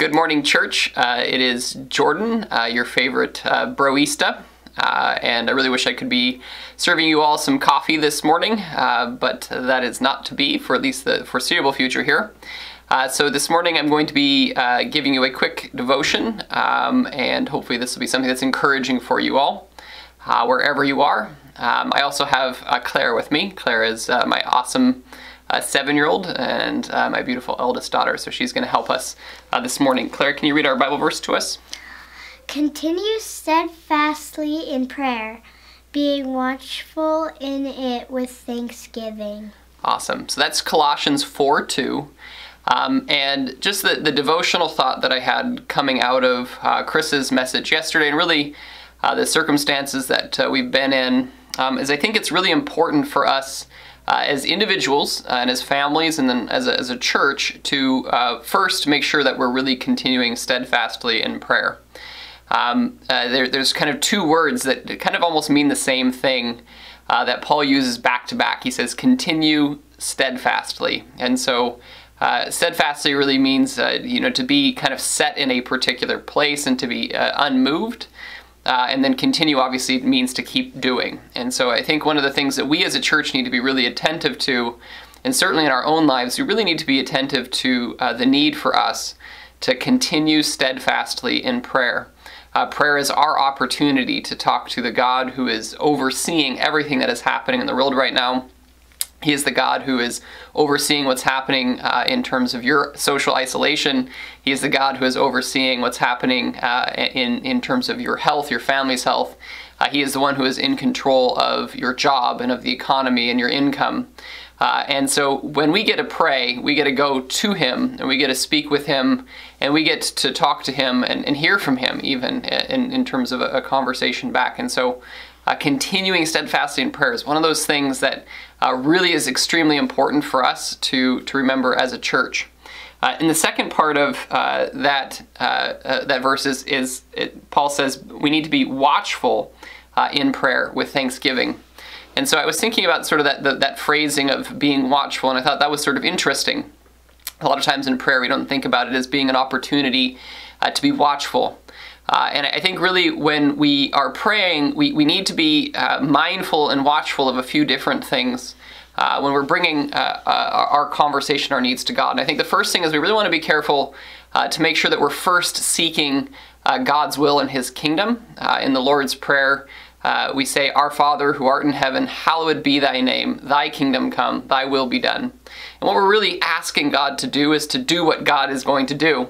Good morning, church. Uh, it is Jordan, uh, your favorite uh, broista, uh, and I really wish I could be serving you all some coffee this morning, uh, but that is not to be for at least the foreseeable future here. Uh, so this morning I'm going to be giving you a quick devotion, um, and hopefully this will be something that's encouraging for you all, wherever you are. Um, I also have Claire with me. Claire is my awesome a seven-year-old and uh, my beautiful eldest daughter. So she's going to help us uh, this morning. Claire, can you read our Bible verse to us? Continue steadfastly in prayer, being watchful in it with thanksgiving. Awesome. So that's Colossians 4 2. Um, and just the, the devotional thought that I had coming out of uh, Chris's message yesterday, and really uh, the circumstances that uh, we've been in, um, is I think it's really important for us uh, as individuals uh, and as families and then as a, as a church to uh, first make sure that we're really continuing steadfastly in prayer. Um, uh, there, there's kind of two words that kind of almost mean the same thing uh, that Paul uses back to back. He says, continue steadfastly. And so uh, steadfastly really means, you know, to be kind of set in a particular place and to be unmoved. Uh, and then continue obviously means to keep doing. And so I think one of the things that we as a church need to be really attentive to, and certainly in our own lives, we really need to be attentive to uh, the need for us to continue steadfastly in prayer. Uh, prayer is our opportunity to talk to the God who is overseeing everything that is happening in the world right now he is the God who is overseeing what's happening uh, in terms of your social isolation. He is the God who is overseeing what's happening uh, in, in terms of your health, your family's health. Uh, he is the one who is in control of your job and of the economy and your income. Uh, and so when we get to pray, we get to go to Him and we get to speak with Him and we get to talk to Him and, and hear from Him, even in, in terms of a, a conversation back. And so uh, continuing steadfastly in prayer is one of those things that uh, really is extremely important for us to, to remember as a church. Uh, in the second part of uh, that uh, uh, that verse is, is it, Paul says we need to be watchful in prayer with thanksgiving. And so I was thinking about sort of that, the, that phrasing of being watchful, and I thought that was sort of interesting. A lot of times in prayer, we don't think about it as being an opportunity to be watchful. Uh, and I think really when we are praying, we, we need to be uh, mindful and watchful of a few different things. Uh, when we're bringing uh, uh, our conversation, our needs to God. And I think the first thing is we really want to be careful uh, to make sure that we're first seeking God's will and His kingdom. in the Lord's Prayer, we say, Our Father who art in heaven, hallowed be thy name, thy kingdom come, thy will be done. And what we're really asking God to do is to do what God is going to do.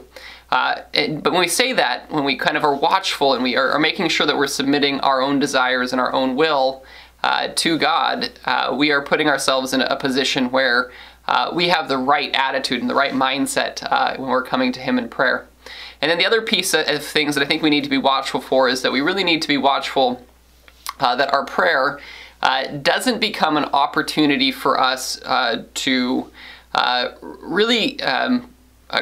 Uh, but when we say that, when we kind of are watchful and we are, are, making sure that we're submitting our own desires and our own will uh, to God, uh, we are putting ourselves in a position where uh, we have the right attitude and the right mindset uh, when we're coming to Him in prayer. And then the other piece of things that I think we need to be watchful for is that we really need to be watchful uh, that our prayer doesn't become an opportunity for us to really um,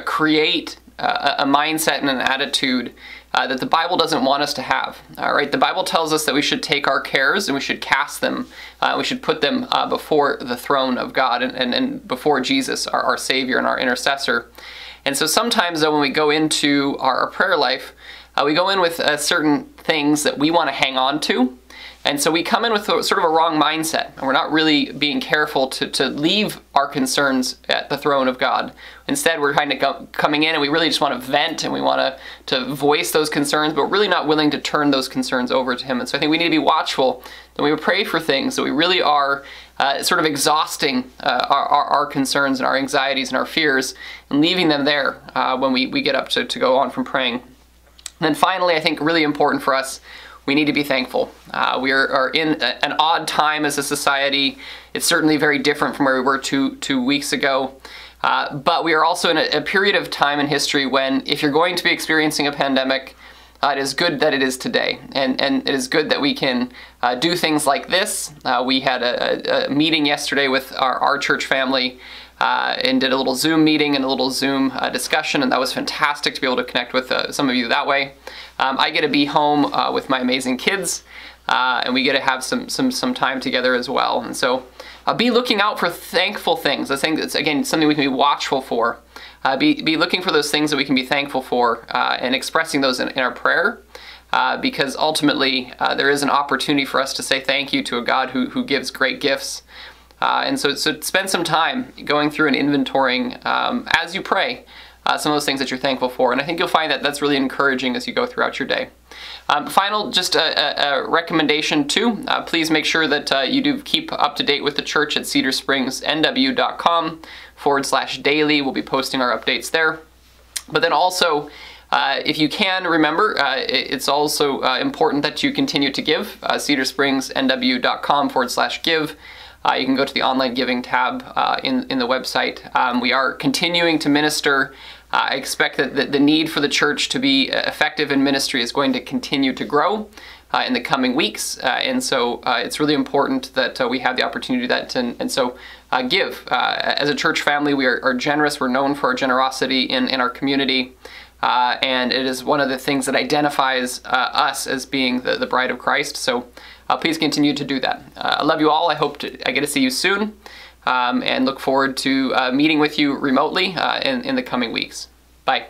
create uh, a mindset and an attitude uh, that the Bible doesn't want us to have. All right, the Bible tells us that we should take our cares and we should cast them. Uh, we should put them uh, before the throne of God and, and, and before Jesus, our, our, Savior and our intercessor. And so sometimes, though, when we go into our, our prayer life, uh, we go in with uh, certain things that we want to hang on to. And so we come in with a, sort of a wrong mindset, and we're not really being careful to, to leave our concerns at the throne of God. Instead, we're kind of go, coming in and we really just want to vent and we want to, to voice those concerns, but really not willing to turn those concerns over to Him. And so I think we need to be watchful that we pray for things, that we really are uh, sort of exhausting uh, our, our, our, concerns and our anxieties and our fears and leaving them there uh, when we, we get up to, to go on from praying. And then finally, I think really important for us we need to be thankful. Uh, we are, are, in a, an odd time as a society. It's certainly very different from where we were two, two weeks ago. Uh, but we are also in a, a, period of time in history when, if you're going to be experiencing a pandemic, uh, it is good that it is today. And, and it is good that we can uh, do things like this. Uh, we had a, a, meeting yesterday with our, our church family uh, and did a little Zoom meeting and a little Zoom discussion, and that was fantastic to be able to connect with some of you that way. Um, I get to be home uh, with my amazing kids. uh, and we get to have some some some time together as well. And so, uh, be looking out for thankful things. I think that's again something we can be watchful for. Uh, be be looking for those things that we can be thankful for, uh, and expressing those in, in our prayer. Uh, because ultimately, uh, there is an opportunity for us to say thank you to a God who, who gives great gifts. and so, so spend some time going through and inventorying um, as you pray uh, some of those things that you're thankful for. And I think you'll find that that's really encouraging as you go throughout your day. Um, final, just a, a, a recommendation too. Uh, please make sure that uh, you do keep up to date with the church at cedarspringsnw.com forward slash daily. We'll be posting our updates there. But then also, uh, if you can, remember, uh, it's also uh, important that you continue to give. Uh, cedarspringsnw.com forward slash give. Uh, you can go to the online giving tab uh, in, in the website. Um, we are continuing to minister I expect that the, need for the church to be uh, effective in ministry is going to continue to grow uh, in the coming weeks. Uh, and so uh, it's really important that uh, we have the opportunity to that. And, and so uh, give. as a church family, we are, are, generous. We're known for our generosity in, in our community. and it is one of the things that identifies us as being the, the bride of Christ. So please continue to do that. I love you all. I hope to, I get to see you soon um, and look forward to uh, meeting with you remotely uh, in, in the coming weeks. Bye.